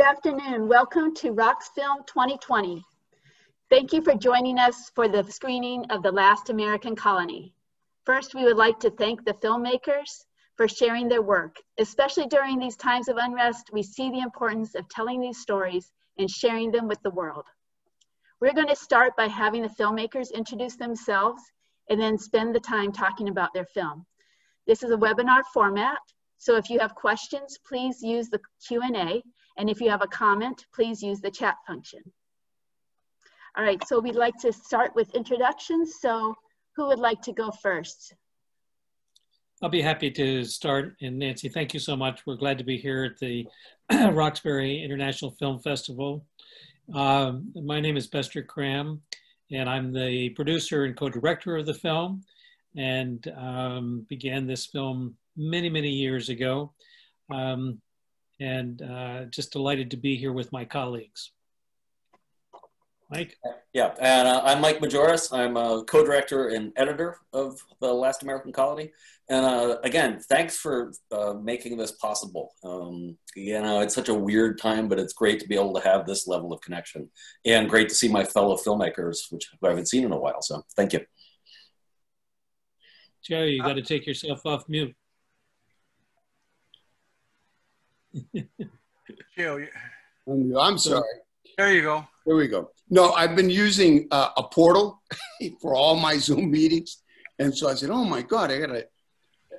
Good afternoon. Welcome to Rox Film 2020. Thank you for joining us for the screening of The Last American Colony. First, we would like to thank the filmmakers for sharing their work. Especially during these times of unrest, we see the importance of telling these stories and sharing them with the world. We're going to start by having the filmmakers introduce themselves and then spend the time talking about their film. This is a webinar format, so if you have questions, please use the Q&A, and if you have a comment, please use the chat function. All right, so we'd like to start with introductions, so who would like to go first? I'll be happy to start. And Nancy, thank you so much. We're glad to be here at the Roxbury International Film Festival. Um, my name is Bestor Cram, and I'm the producer and co-director of the film, and um, began this film many, many years ago. Um, and uh, just delighted to be here with my colleagues. Mike? Yeah, and uh, I'm Mike Majoros. I'm a co-director and editor of The Last American Colony. And uh, again, thanks for uh, making this possible. Um, you know, it's such a weird time, but it's great to be able to have this level of connection. And great to see my fellow filmmakers, which I haven't seen in a while. So thank you. Joe, you got to take yourself off mute. I'm sorry. There you go. There we go. No, I've been using uh, a portal for all my Zoom meetings. And so I said, oh my God, I got to,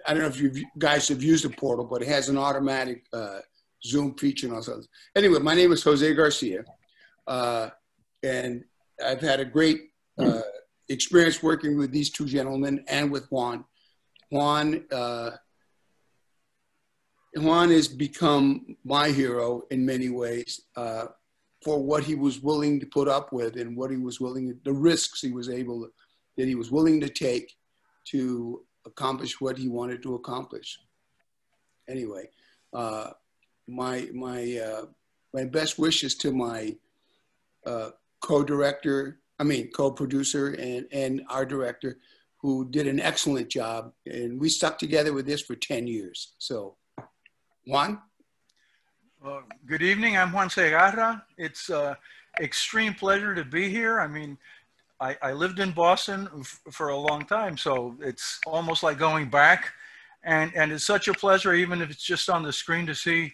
I don't know if you guys have used a portal, but it has an automatic uh, Zoom feature and all sorts. Anyway, my name is Jose Garcia. Uh, and I've had a great uh, experience working with these two gentlemen and with Juan. Juan, uh, Juan has become my hero in many ways. Uh, for what he was willing to put up with and what he was willing, to, the risks he was able, to, that he was willing to take to accomplish what he wanted to accomplish. Anyway, uh, my my uh, my best wishes to my uh, co-director, I mean co-producer and and our director, who did an excellent job, and we stuck together with this for ten years. So, Juan. Uh, good evening. I'm Juan Segarra. It's uh, extreme pleasure to be here. I mean, I, I lived in Boston for a long time, so it's almost like going back. And, and it's such a pleasure, even if it's just on the screen, to see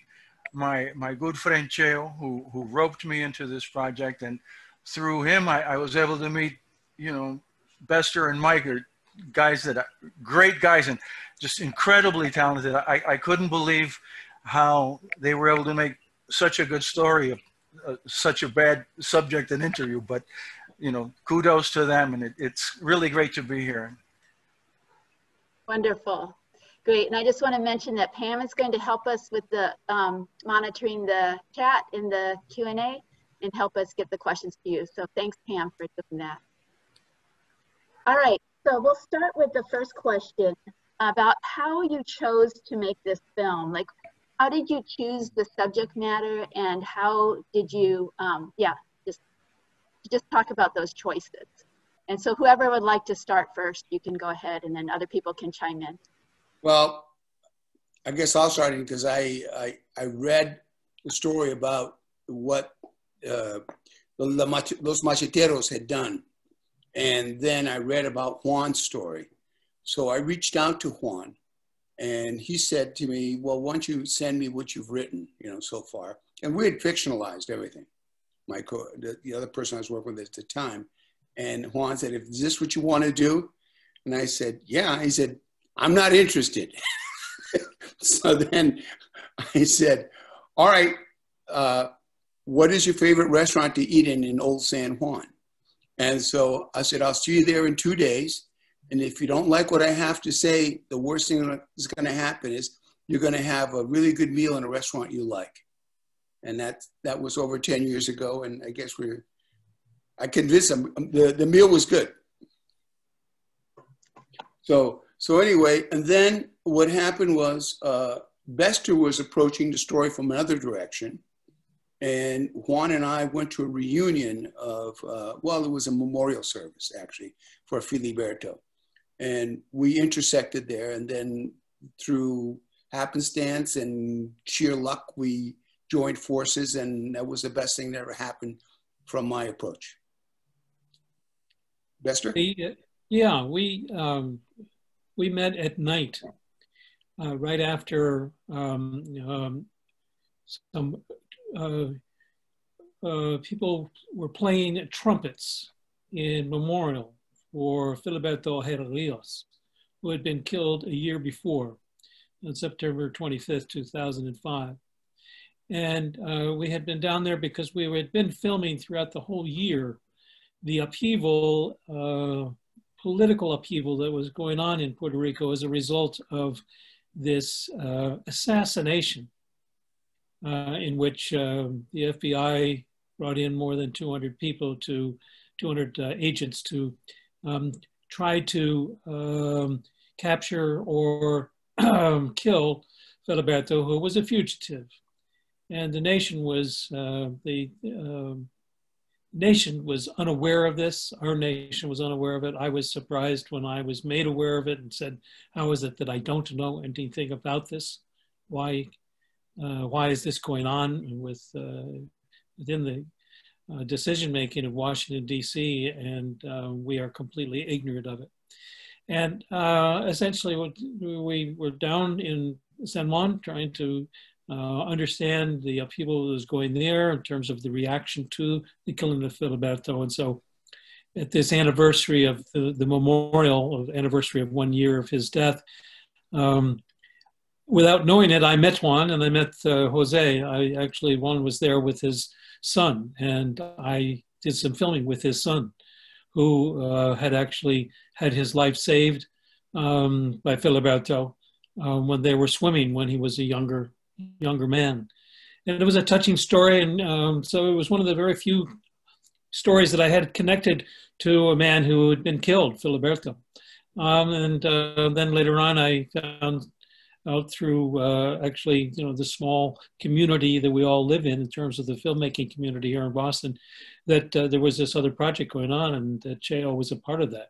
my, my good friend Cheo, who, who roped me into this project. And through him, I, I was able to meet, you know, Bestor and Mike are guys that are great guys and just incredibly talented. I, I couldn't believe how they were able to make such a good story of uh, such a bad subject and interview. But, you know, kudos to them. And it, it's really great to be here. Wonderful. Great. And I just want to mention that Pam is going to help us with the um, monitoring the chat in the Q&A and help us get the questions to you. So thanks, Pam, for doing that. All right. So we'll start with the first question about how you chose to make this film. Like, how did you choose the subject matter and how did you, um, yeah, just, just talk about those choices. And so whoever would like to start first, you can go ahead and then other people can chime in. Well, I guess I'll start because I, I, I, read the story about what uh, the, Los Macheteros had done. And then I read about Juan's story. So I reached out to Juan and he said to me, well, why don't you send me what you've written, you know, so far. And we had fictionalized everything. My co- the, the other person I was working with at the time. And Juan said, if is this what you want to do? And I said, yeah. He said, I'm not interested. so then I said, all right, uh, what is your favorite restaurant to eat in in Old San Juan? And so I said, I'll see you there in two days. And if you don't like what I have to say, the worst thing that's going to happen is you're going to have a really good meal in a restaurant you like. And that, that was over 10 years ago. And I guess we're, I convinced them the, the meal was good. So, so anyway, and then what happened was uh, Bestor was approaching the story from another direction. And Juan and I went to a reunion of, uh, well, it was a memorial service actually for Filiberto and we intersected there. And then through happenstance and sheer luck, we joined forces, and that was the best thing that ever happened from my approach. Bestor? Yeah, we um, we met at night, uh, right after um, um, some uh, uh, people were playing trumpets in memorial for Filiberto Rios, who had been killed a year before on September 25th, 2005. And uh, we had been down there because we had been filming throughout the whole year the upheaval, uh, political upheaval that was going on in Puerto Rico as a result of this uh, assassination uh, in which uh, the FBI brought in more than 200 people to 200 uh, agents to um, try to um, capture or um, kill Filiberto, who was a fugitive. And the nation was, uh, the um, nation was unaware of this. Our nation was unaware of it. I was surprised when I was made aware of it and said, how is it that I don't know anything about this? Why, uh, why is this going on with, uh, within the uh, decision making of Washington, D.C., and uh, we are completely ignorant of it. And uh, essentially, we were down in San Juan trying to uh, understand the upheaval that was going there in terms of the reaction to the killing of Filiberto. And so, at this anniversary of the, the memorial of anniversary of one year of his death, um, without knowing it, I met Juan and I met uh, Jose. I actually, Juan was there with his son, and I did some filming with his son, who uh, had actually had his life saved um, by Filiberto uh, when they were swimming when he was a younger younger man. And it was a touching story, and um, so it was one of the very few stories that I had connected to a man who had been killed, Filiberto. Um, and uh, then later on, I found out through uh, actually, you know, the small community that we all live in, in terms of the filmmaking community here in Boston, that uh, there was this other project going on, and that Cheo was a part of that.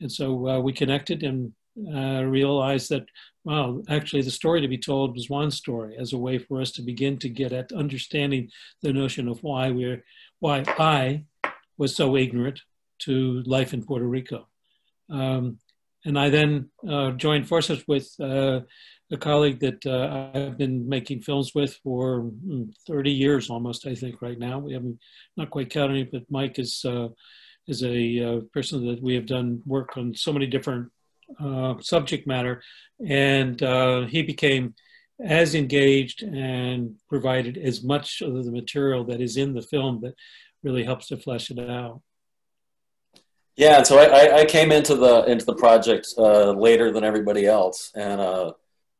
And so uh, we connected and uh, realized that, wow, actually, the story to be told was one story as a way for us to begin to get at understanding the notion of why we're, why I was so ignorant to life in Puerto Rico. Um, and I then uh, joined forces with uh, a colleague that uh, I've been making films with for hmm, 30 years almost, I think, right now. We haven't, not quite counting but Mike is, uh, is a uh, person that we have done work on so many different uh, subject matter. And he became as engaged and provided as much of the material that is in the film that really helps to flesh it out. Yeah, and so I, I came into the into the project uh, later than everybody else, and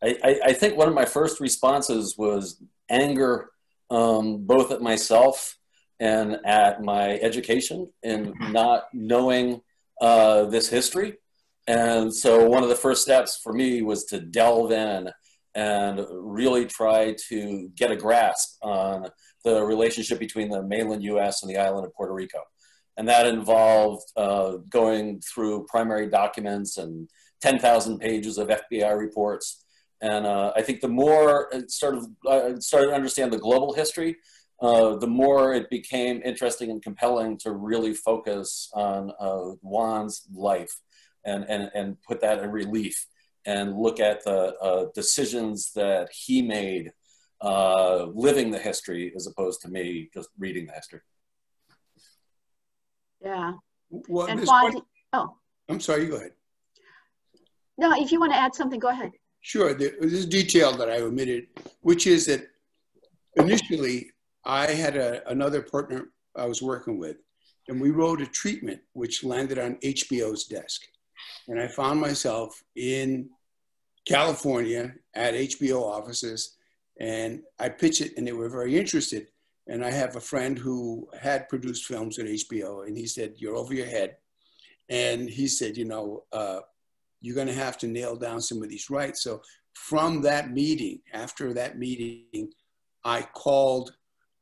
I, I, think one of my first responses was anger, um, both at myself and at my education and mm-hmm. not knowing uh, this history. And so one of the first steps for me was to delve in and really try to get a grasp on the relationship between the mainland US and the island of Puerto Rico. And that involved uh, going through primary documents and 10,000 pages of FBI reports and uh, I think the more it sort of uh, started to understand the global history, uh, the more it became interesting and compelling to really focus on uh, Juan's life and, and, and put that in relief and look at the uh, decisions that he made uh, living the history as opposed to me just reading the history. Yeah. Well, and Juan, oh. I'm sorry, you go ahead. No, if you want to add something, go ahead. Sure. There's this detail that I omitted, which is that initially I had a, another partner I was working with, and we wrote a treatment which landed on HBO's desk. And I found myself in California at HBO offices, and I pitched it, and they were very interested. And I have a friend who had produced films at HBO, and he said, You're over your head. And he said, You know, uh, you're going to have to nail down some of these rights. So from that meeting, after that meeting, I called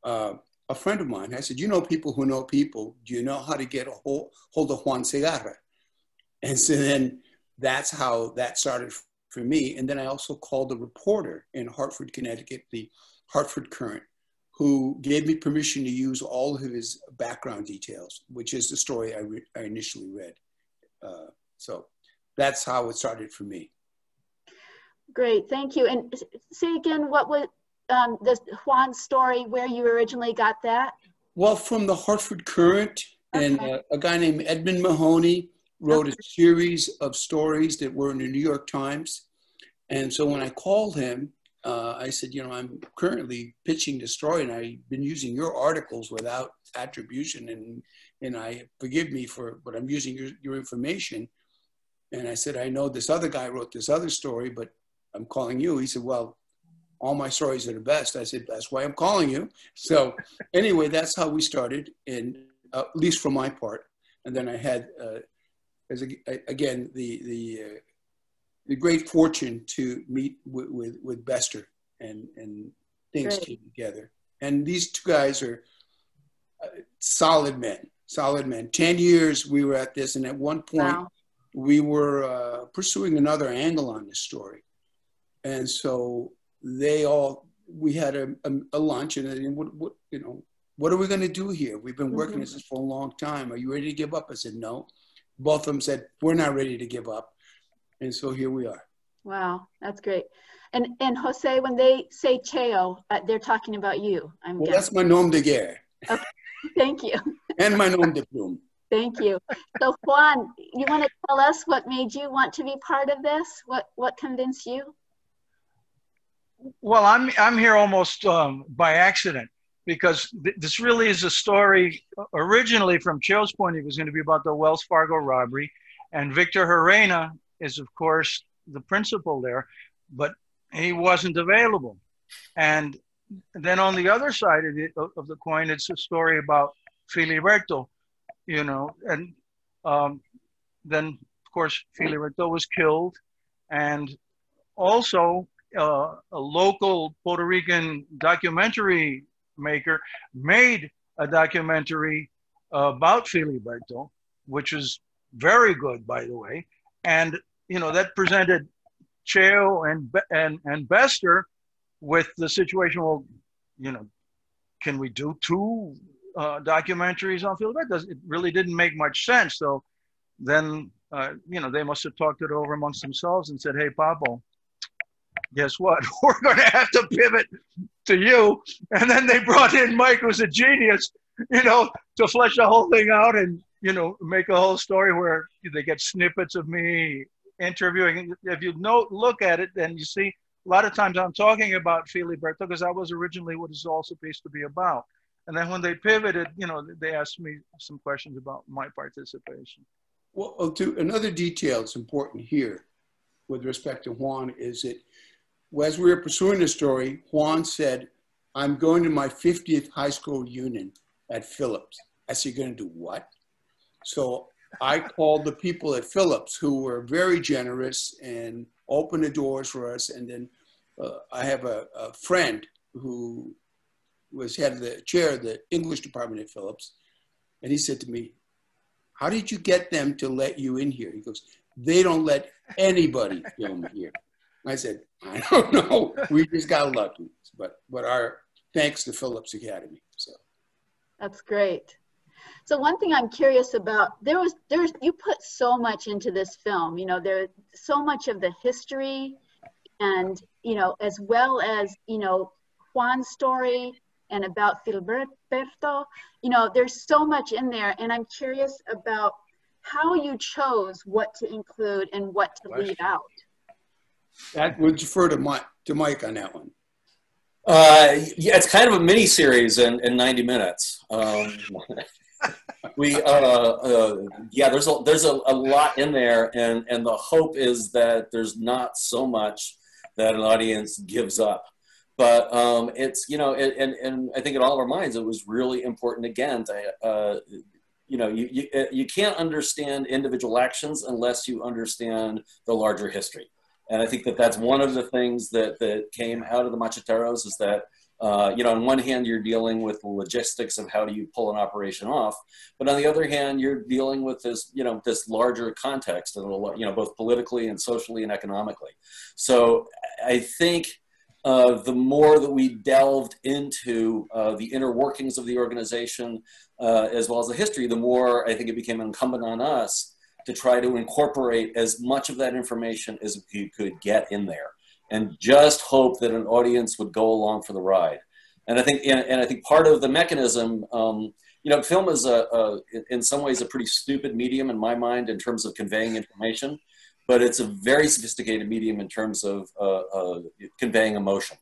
uh, a friend of mine. I said, you know people who know people. Do you know how to get a hold, hold of Juan Segarra? And so then that's how that started for me. And then I also called a reporter in Hartford, Connecticut, the Hartford Courant, who gave me permission to use all of his background details, which is the story I, I initially read. Uh, so that's how it started for me. Great, thank you. And say again, what was um, the Juan story, where you originally got that? Well, from the Hartford Courant, okay. and uh, a guy named Edmund Mahony wrote okay. a series of stories that were in the New York Times. And so when I called him, uh, I said, you know, I'm currently pitching the story and I've been using your articles without attribution and, and I forgive me for, but I'm using your, your information. And I said, I know this other guy wrote this other story, but I'm calling you. He said, well, all my stories are the best. I said, that's why I'm calling you. So anyway, that's how we started, and uh, at least for my part. And then I had, uh, as a, again, the the uh, the great fortune to meet with with, with Bestor, and and things Great. came together. And these two guys are uh, solid men, solid men. Ten years we were at this, and at one point wow. we were uh, pursuing another angle on this story. And so they all, we had a, a, a lunch and what, what, you know, what are we going to do here? We've been working mm-hmm. this for a long time. Are you ready to give up? I said, no. Both of them said, we're not ready to give up. And so here we are. Wow, that's great. And and Jose, when they say Cheo, uh, they're talking about you. I'm well, guessing. that's my nom de guerre. Okay, thank you. and my nom de plume. Thank you. So Juan, you want to tell us what made you want to be part of this? What what convinced you? Well, I'm I'm here almost um, by accident because th- this really is a story originally from Cheo's point. It was going to be about the Wells Fargo robbery, and Victor Gerena is of course the principal there, but he wasn't available. And then on the other side of, the of the coin, it's a story about Filiberto, you know, and um, then of course Filiberto was killed, and also uh, a local Puerto Rican documentary maker made a documentary about Filiberto, which is very good, by the way. And, you know, that presented Cheo and, and, and Bestor with the situation, well, you know, can we do two uh, documentaries on Filiberto? It really didn't make much sense. So then, uh, you know, they must have talked it over amongst themselves and said, hey, Papo, guess what? We're going to have to pivot to you. And then they brought in Mike, who's a genius, you know, to flesh the whole thing out and, you know, make a whole story where they get snippets of me interviewing. If you know, look at it, then you see a lot of times I'm talking about Filiberto because that was originally what it's all supposed to be about. And then when they pivoted, you know, they asked me some questions about my participation. Well, to another detail that's important here with respect to Juan is that as we were pursuing the story, Juan said, I'm going to my 50th high school reunion at Phillips. I said, You're going to do what? So I called the people at Phillips who were very generous and opened the doors for us. And then uh, I have a, a, friend who was head of the chair of the English department at Phillips. And he said to me, How did you get them to let you in here? He goes, They don't let anybody film here. I said, I don't know. We just got lucky. But but our thanks to Phillips Academy. So that's great. So one thing I'm curious about, there was there's you put so much into this film. You know, there's so much of the history and you know, as well as, you know, Juan's story and about Filiberto. You know, there's so much in there. And I'm curious about how you chose what to include and what to leave out. That would defer to Mike, to Mike on that one. Uh, yeah, it's kind of a mini series in, in 90 minutes. Um, we, uh, uh, yeah, there's a, there's a, a lot in there, and, and the hope is that there's not so much that an audience gives up. But um, it's, you know, and, and, and I think in all of our minds, it was really important again to, uh, you know, you, you, you can't understand individual actions unless you understand the larger history. And I think that that's one of the things that, that came out of the macheteros is that, uh, you know, on one hand, you're dealing with the logistics of how do you pull an operation off. But on the other hand, you're dealing with this, you know, this larger context, and, you know, both politically and socially and economically. So I think uh, the more that we delved into uh, the inner workings of the organization, uh, as well as the history, the more I think it became incumbent on us to try to incorporate as much of that information as we could get in there, and just hope that an audience would go along for the ride. And I think, and, and I think part of the mechanism, um, you know, film is a, a, in some ways a pretty stupid medium in my mind in terms of conveying information but it's a very sophisticated medium in terms of uh, uh, conveying emotion.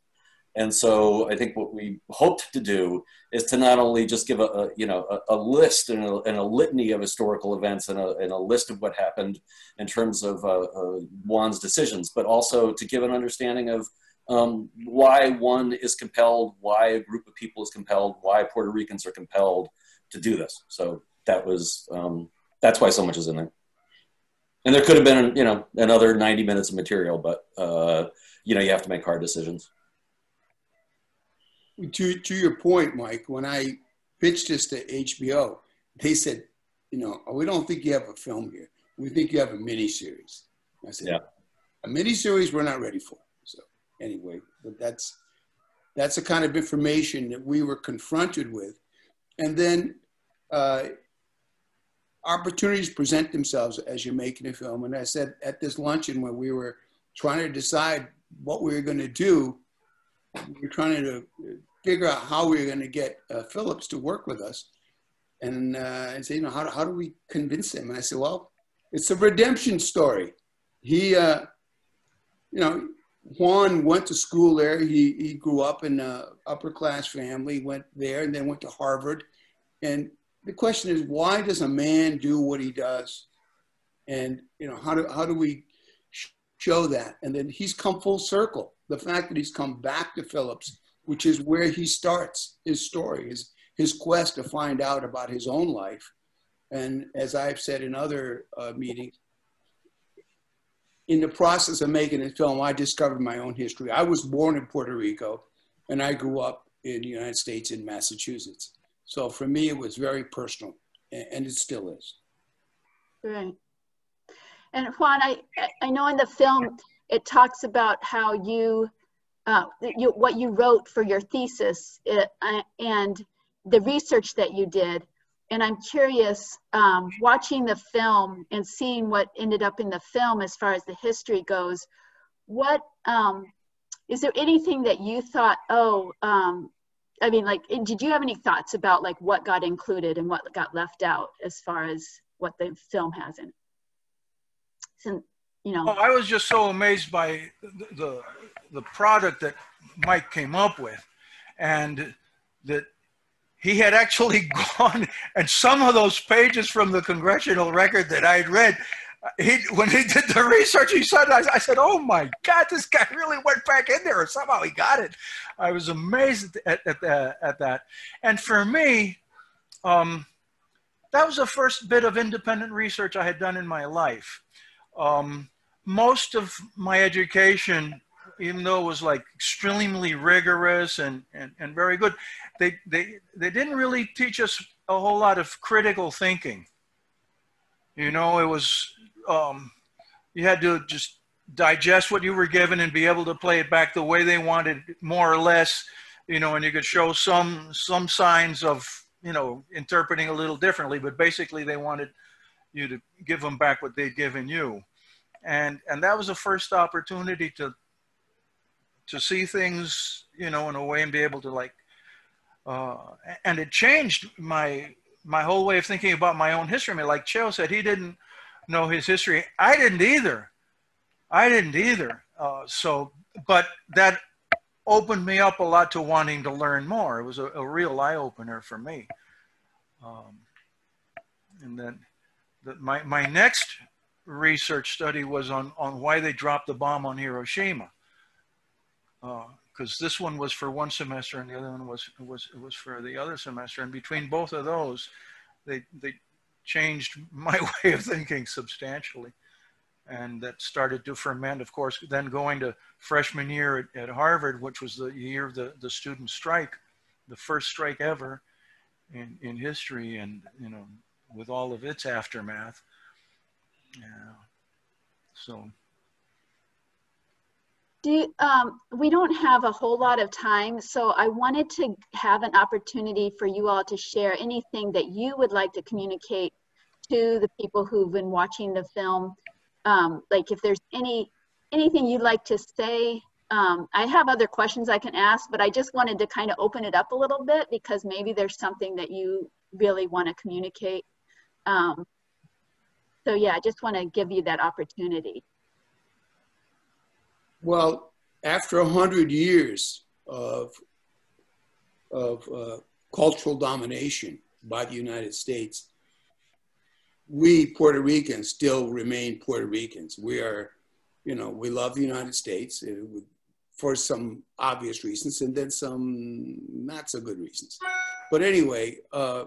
And so I think what we hoped to do is to not only just give a, a you know a, a list and a, and a, litany of historical events and a, and a, list of what happened in terms of uh, uh, Juan's decisions, but also to give an understanding of um, why one is compelled, why a group of people is compelled, why Puerto Ricans are compelled to do this. So that was um, that's why so much is in there and there could have been you know another 90 minutes of material but uh, you know you have to make hard decisions to, to your point mike when i pitched this to hbo they said you know we don't think you have a film here we think you have a mini series i said yeah. a mini series we're not ready for so anyway but that's that's the kind of information that we were confronted with and then uh, opportunities present themselves as you're making a film. And I said at this luncheon when we were trying to decide what we were going to do, we were trying to figure out how we were going to get uh, Phillips to work with us. And uh, I said, you know, how, how do we convince him? And I said, well, it's a redemption story. He, uh, you know, Juan went to school there. He, he grew up in an upper class family, went there and then went to Harvard. And the question is, why does a man do what he does? And, you know, how do, how do we show that? And then he's come full circle. The fact that he's come back to Phillips, which is where he starts his story, his, his quest to find out about his own life. And as I've said in other uh, meetings, in the process of making this film, I discovered my own history. I was born in Puerto Rico and I grew up in the United States in Massachusetts. So for me, it was very personal, and it still is. Right. And Juan, I, I know in the film it talks about how you, uh, you what you wrote for your thesis it, uh, and the research that you did. And I'm curious, um, watching the film and seeing what ended up in the film as far as the history goes, what um, is there anything that you thought, oh, um, I mean, like, did you have any thoughts about like what got included and what got left out as far as what the film has in? So, you know, I was just so amazed by the, the the product that Mike came up with, and that he had actually gone and some of those pages from the congressional record that I'd read he when he did the research, he said, I, I, said, "Oh my God, this guy really went back in there, and somehow he got it." I was amazed at at, at, at that. And for me, um, that was the first bit of independent research I had done in my life. Um, most of my education, even though it was like extremely rigorous and, and, and very good, they, they, they didn't really teach us a whole lot of critical thinking. You know, it was um, you had to just digest what you were given and be able to play it back the way they wanted, more or less. You know, and you could show some some signs of you know interpreting a little differently, but basically they wanted you to give them back what they'd given you, and and that was the first opportunity to to see things you know in a way and be able to like uh, and it changed my my whole way of thinking about my own history. I mean, like Cheo said, he didn't know his history. I didn't either. I didn't either. Uh, so, but that opened me up a lot to wanting to learn more. It was a, a real eye opener for me. Um, and then the, my, my next research study was on, on why they dropped the bomb on Hiroshima. Because uh, this one was for one semester and the other one was, was, was for the other semester. And between both of those, they, they changed my way of thinking substantially. And that started to ferment, of course, then going to freshman year at, at Harvard, which was the year of the, the student strike, the first strike ever in, in history and, you know, with all of its aftermath. Yeah. So Do um, we don't have a whole lot of time, so I wanted to have an opportunity for you all to share anything that you would like to communicate to the people who've been watching the film. Um, like if there's any anything you'd like to say. Um, I have other questions I can ask, but I just wanted to kind of open it up a little bit because maybe there's something that you really want to communicate. Um, so yeah, I just want to give you that opportunity. Well, after a hundred years of, of uh, cultural domination by the United States, we Puerto Ricans still remain Puerto Ricans. We are, you know, we love the United States uh, for some obvious reasons and then some not so good reasons. But anyway, uh,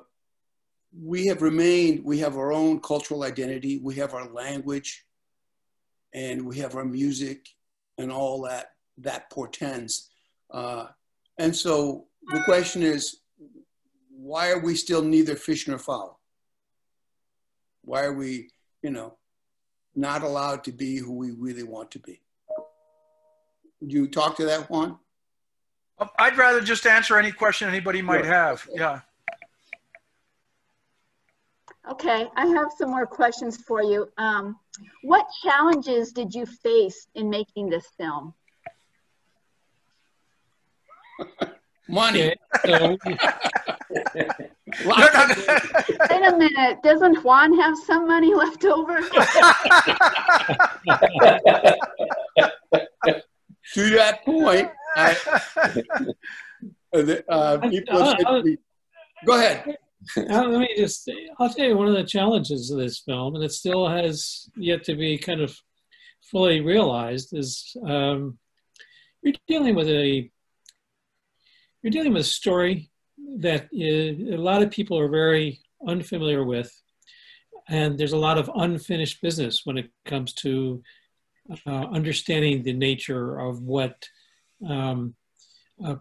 we have remained, we have our own cultural identity, we have our language, and we have our music and all that that portends. Uh, and so the question is, why are we still neither fish nor fowl? Why are we, you know, not allowed to be who we really want to be? Would you talk to that, Juan? I'd rather just answer any question anybody might have. Yeah. Okay, I have some more questions for you. Um, what challenges did you face in making this film? Money. Wait a minute, doesn't Juan have some money left over? to that point, I, uh, people said to me, go ahead. let me just, I'll tell you one of the challenges of this film, and it still has yet to be kind of fully realized, is um, you're dealing with a, you're dealing with a story that is, a lot of people are very unfamiliar with, and there's a lot of unfinished business when it comes to uh, understanding the nature of what um,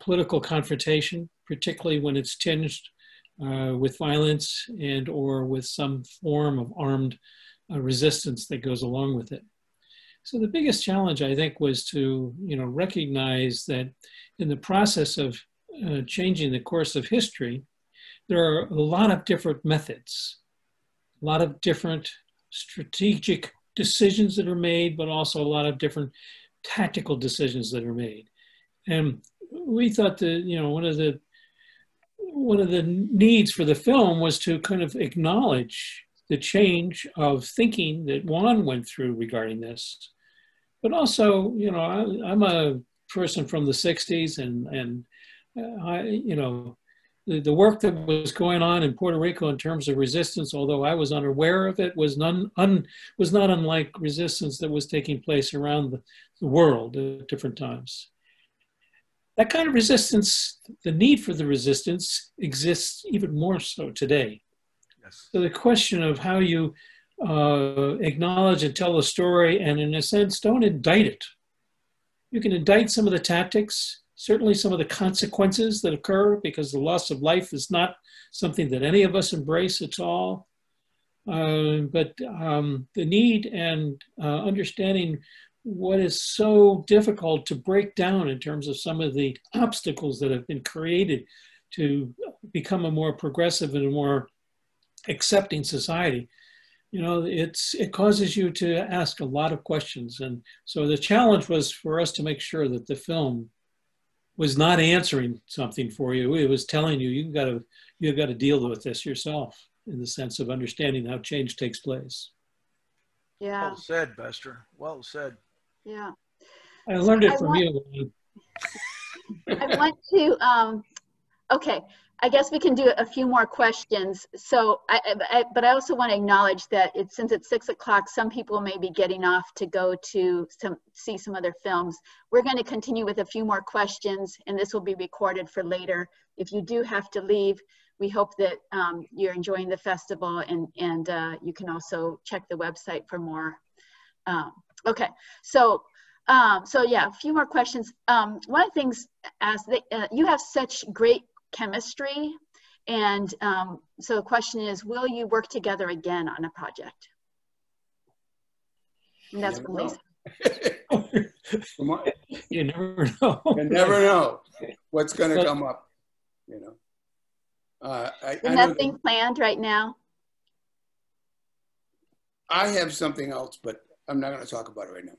political confrontation, particularly when it's tinged uh, with violence and or with some form of armed uh, resistance that goes along with it. So the biggest challenge, I think, was to you know recognize that in the process of uh, changing the course of history, there are a lot of different methods, a lot of different strategic decisions that are made, but also a lot of different tactical decisions that are made. And we thought that you know one of the one of the needs for the film was to kind of acknowledge the change of thinking that Juan went through regarding this. But also, you know, I, am a person from the 60s and, and uh, I, you know, the, the work that was going on in Puerto Rico in terms of resistance, although I was unaware of it, was, none, un, was not unlike resistance that was taking place around the, the world at different times that kind of resistance, the need for the resistance exists even more so today. Yes. So the question of how you uh, acknowledge and tell a story and in a sense don't indict it. You can indict some of the tactics, certainly some of the consequences that occur because the loss of life is not something that any of us embrace at all. Uh, but um, the need and uh, understanding what is so difficult to break down in terms of some of the obstacles that have been created to become a more progressive and a more accepting society. You know it's it causes you to ask a lot of questions. And so the challenge was for us to make sure that the film was not answering something for you. It was telling you you've got to you've got to deal with this yourself in the sense of understanding how change takes place. Yeah. Well said bestor well said yeah. I learned it I from want, you. I want to, um, okay, I guess we can do a few more questions. So, I, I, but I also want to acknowledge that it, since it's six o'clock, some people may be getting off to go to some, see some other films. We're going to continue with a few more questions and this will be recorded for later. If you do have to leave, we hope that um, you're enjoying the festival and, and uh, you can also check the website for more um, Okay, so um, so yeah, a few more questions. Um, one of the things, as they, uh, you have such great chemistry, and um, so the question is, will you work together again on a project? And that's from Lisa. you never know. You never know what's going to come up. You know. Uh, I, I nothing planned right now. I have something else, but I'm not going to talk about it right now.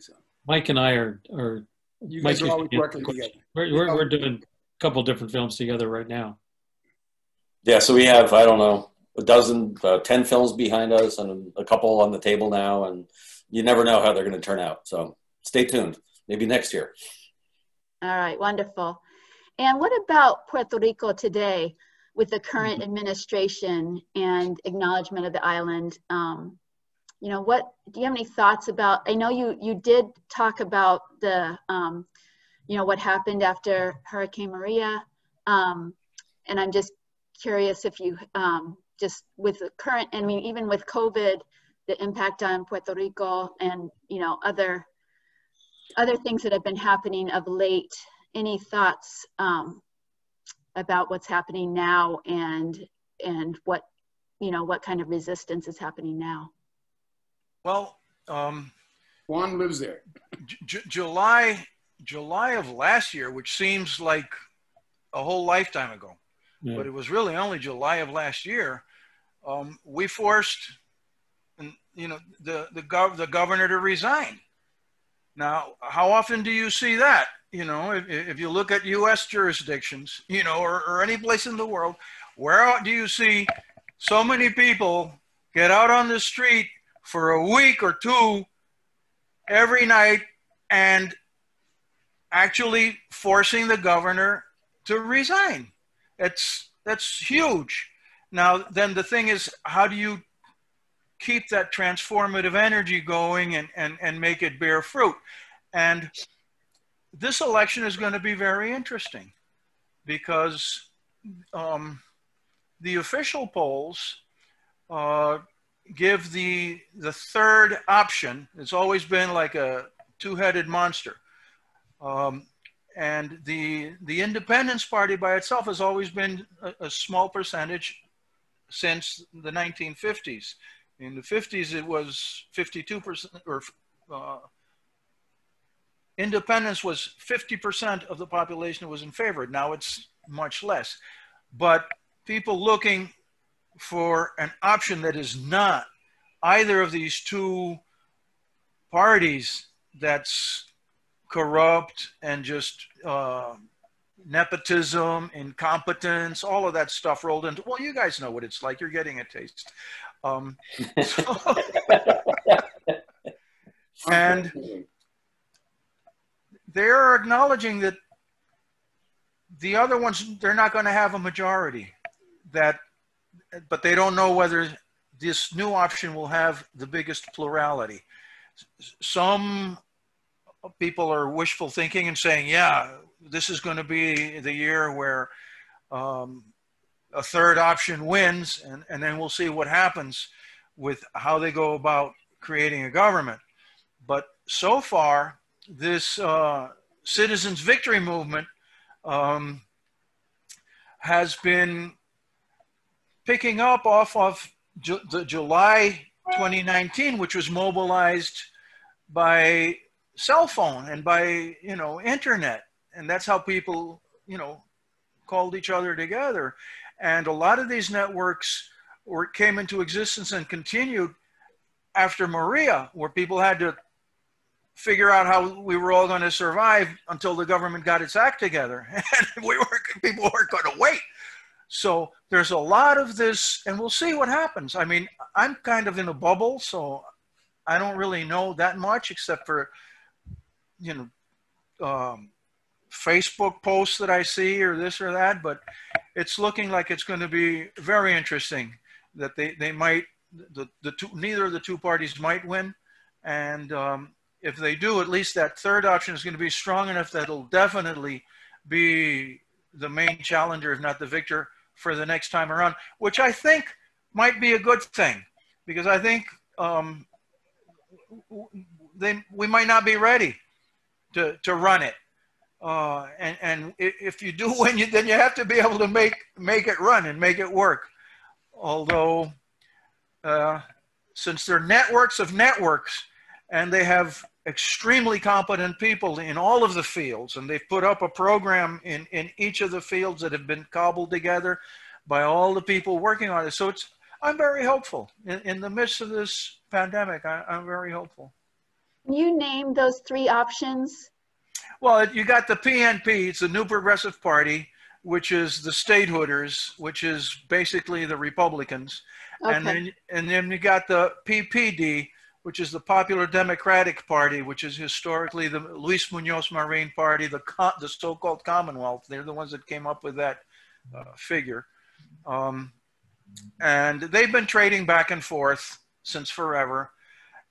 So. Mike and I are are. You guys Mike are always working together. We're, we're, we're doing a couple different films together right now. Yeah, so we have I don't know a dozen, uh, ten films behind us, and a couple on the table now, and you never know how they're going to turn out. So stay tuned. Maybe next year. All right, wonderful. And what about Puerto Rico today with the current mm-hmm. administration and acknowledgement of the island? Um, you know, what do you have any thoughts about? I know you you did talk about the, um, you know, what happened after Hurricane Maria, um, and I'm just curious if you um, just with the current, I mean, even with COVID, the impact on Puerto Rico and you know other other things that have been happening of late. Any thoughts um, about what's happening now and and what you know what kind of resistance is happening now? Well, um, Juan lives there. J- July July of last year, which seems like a whole lifetime ago, yeah. but it was really only July of last year. Um, we forced, you know, the the, gov- the governor to resign. Now, how often do you see that? You know, if, if you look at U.S. jurisdictions, you know, or, or any place in the world, where do you see so many people get out on the street for a week or two every night and actually forcing the governor to resign? It's that's huge. Now, then the thing is, how do you keep that transformative energy going and, and, and make it bear fruit? And this election is going to be very interesting because um, the official polls uh, give the, the third option. It's always been like a two-headed monster. Um, and the, the Independence Party by itself has always been a, a small percentage since the 1950s. In the 50s, it was 52% or uh, independence was 50% of the population was in favor. Now it's much less. But people looking for an option that is not either of these two parties that's corrupt and just uh, nepotism, incompetence, all of that stuff rolled into. Well, you guys know what it's like. You're getting a taste. Um, so, and they're acknowledging that the other ones they're not going to have a majority. That, but they don't know whether this new option will have the biggest plurality. Some people are wishful thinking and saying, yeah, this is going to be the year where um, a third option wins, and, and then we'll see what happens with how they go about creating a government. But so far, this uh, citizens' victory movement um, has been picking up off of Ju- the July 2019, which was mobilized by cell phone and by you know internet and that's how people, you know, called each other together. And a lot of these networks were, came into existence and continued after Maria, where people had to figure out how we were all going to survive until the government got its act together. And we were people weren't going to wait. So there's a lot of this, and we'll see what happens. I mean, I'm kind of in a bubble, so I don't really know that much except for, you know, um, Facebook posts that I see or this or that, but it's looking like it's going to be very interesting that they, they might, the, the two, neither of the two parties might win. And um, if they do, at least that third option is going to be strong enough that it'll definitely be the main challenger, if not the victor, for the next time around, which I think might be a good thing because I think um, they, we might not be ready to, to run it. Uh, and, and if you do win, you, then you have to be able to make, make it run and make it work. Although, uh, since they're networks of networks and they have extremely competent people in all of the fields, and they've put up a program in, in each of the fields that have been cobbled together by all the people working on it. So it's I'm very hopeful in, in the midst of this pandemic. I, I'm very hopeful. You name those three options? Well, you got the PNP, it's the New Progressive Party, which is the statehooders, which is basically the Republicans. Okay. And then and then you got the PPD, which is the Popular Democratic Party, which is historically the Luis Munoz Marin Party, the the so-called Commonwealth. They're the ones that came up with that uh, figure. Um, and they've been trading back and forth since forever.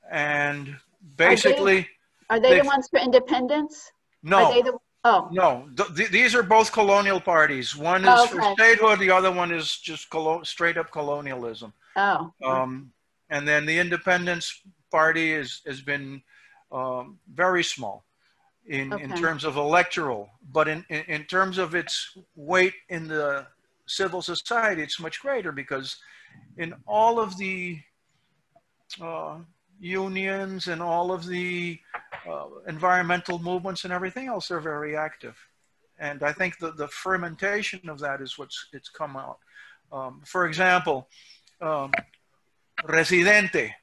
And basically, are they, are they the ones for independence? No. The, oh. No, th th these are both colonial parties. One is okay. for statehood, the other one is just straight up colonialism. Oh. Um, and then the Independence Party is, has been um, very small in, okay. in terms of electoral, but in, in, in terms of its weight in the civil society, it's much greater because in all of the uh, unions and all of the uh, environmental movements and everything else they're very active. And I think that the fermentation of that is what's it's come out. Um, for example, um, Residente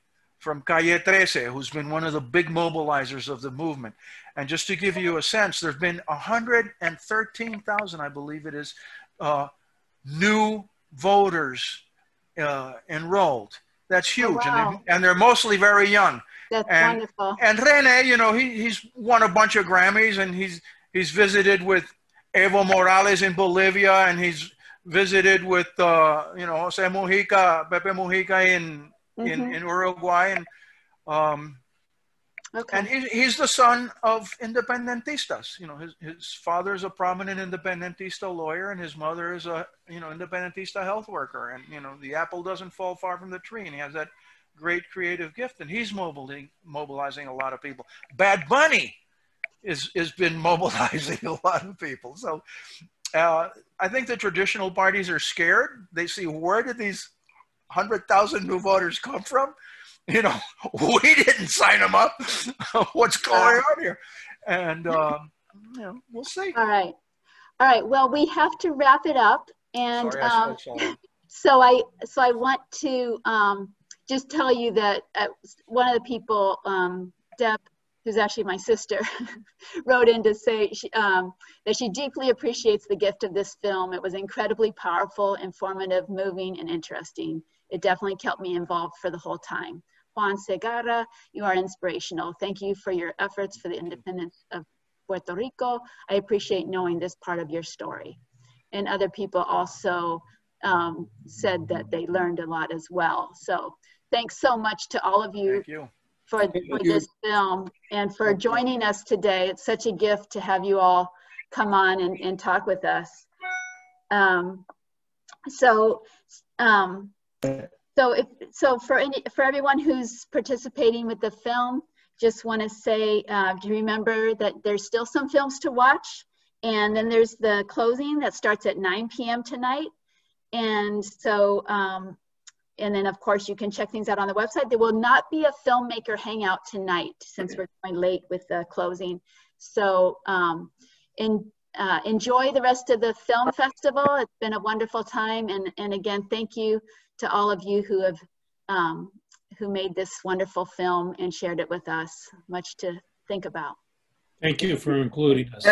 from Calle 13, who's been one of the big mobilizers of the movement. And just to give you a sense, there have been 113,000, I believe it is, uh, new voters uh, enrolled. That's oh, huge. Oh, wow. and, they, and, they're mostly very young. That's and, wonderful. And Rene, you know, he, he's won a bunch of Grammys and he's, he's visited with Evo Morales in Bolivia and he's visited with, uh, you know, Jose Mujica, Pepe Mujica in, mm-hmm. in, in Uruguay. And um, Okay. And he, he's the son of independentistas. You know, his, his father is a prominent independentista lawyer, and his mother is a you know independentista health worker. And you know, the apple doesn't fall far from the tree, and he has that great creative gift, and he's mobilizing mobilizing a lot of people. Bad Bunny is has been mobilizing a lot of people. So uh, I think the traditional parties are scared. They see where did these hundred thousand new voters come from? you know, we didn't sign them up. What's going on here? And, um, you know, we'll see. All right. All right. Well, we have to wrap it up. And Sorry, um, so I, so I want to um, just tell you that uh, one of the people, um, Deb, who's actually my sister, wrote in to say she, um, that she deeply appreciates the gift of this film. It was incredibly powerful, informative, moving, and interesting. It definitely kept me involved for the whole time. Juan Segarra, you are inspirational. Thank you for your efforts for the independence of Puerto Rico. I appreciate knowing this part of your story. And other people also um, said that they learned a lot as well. So thanks so much to all of you, you. for, for this film and for joining us today. It's such a gift to have you all come on and, and talk with us. Um, so um, so if so for any for everyone who's participating with the film, just want to say, uh, do you remember that there's still some films to watch? And then there's the closing that starts at 9 p.m. tonight. And so, um, and then of course you can check things out on the website. There will not be a filmmaker hangout tonight since we're going late with the closing. So um, in, uh, enjoy the rest of the film festival. It's been a wonderful time. And, and again, thank you to all of you who have um, who made this wonderful film and shared it with us. Much to think about. Thank you for including us.